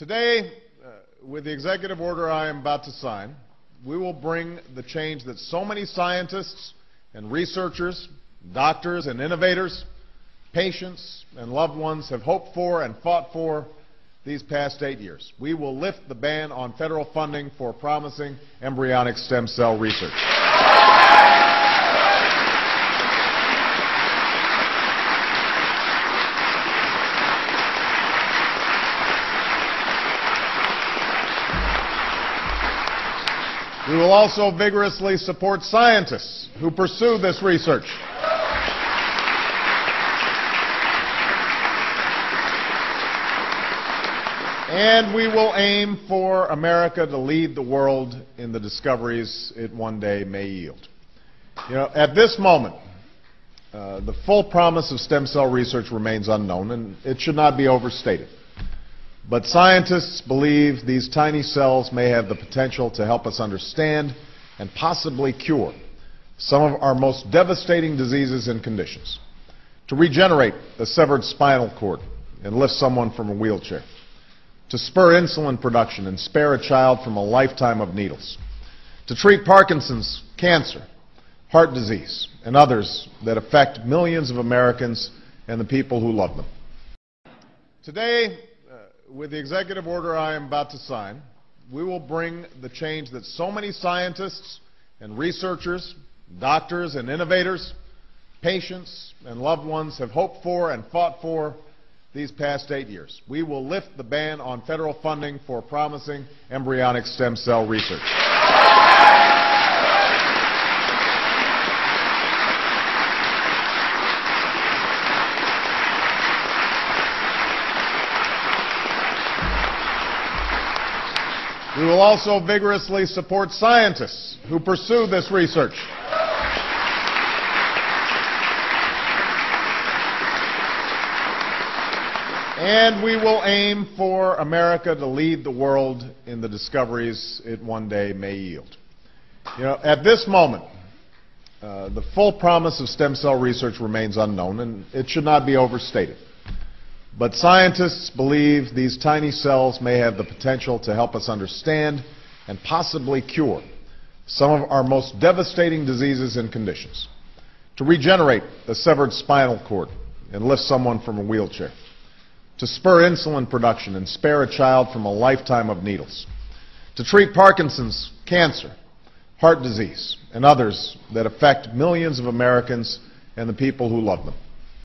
Today, uh, with the executive order I am about to sign, we will bring the change that so many scientists and researchers, doctors and innovators, patients and loved ones have hoped for and fought for these past eight years. We will lift the ban on federal funding for promising embryonic stem cell research. We will also vigorously support scientists who pursue this research. And we will aim for America to lead the world in the discoveries it one day may yield. You know, at this moment, uh, the full promise of stem cell research remains unknown, and it should not be overstated. But scientists believe these tiny cells may have the potential to help us understand and possibly cure some of our most devastating diseases and conditions, to regenerate a severed spinal cord and lift someone from a wheelchair, to spur insulin production and spare a child from a lifetime of needles, to treat Parkinson's, cancer, heart disease, and others that affect millions of Americans and the people who love them. Today, with the executive order I am about to sign, we will bring the change that so many scientists and researchers, doctors and innovators, patients and loved ones have hoped for and fought for these past eight years. We will lift the ban on federal funding for promising embryonic stem cell research. We will also vigorously support scientists who pursue this research. And we will aim for America to lead the world in the discoveries it one day may yield. You know, at this moment, uh, the full promise of stem cell research remains unknown, and it should not be overstated. But scientists believe these tiny cells may have the potential to help us understand and possibly cure some of our most devastating diseases and conditions, to regenerate a severed spinal cord and lift someone from a wheelchair, to spur insulin production and spare a child from a lifetime of needles, to treat Parkinson's, cancer, heart disease, and others that affect millions of Americans and the people who love them.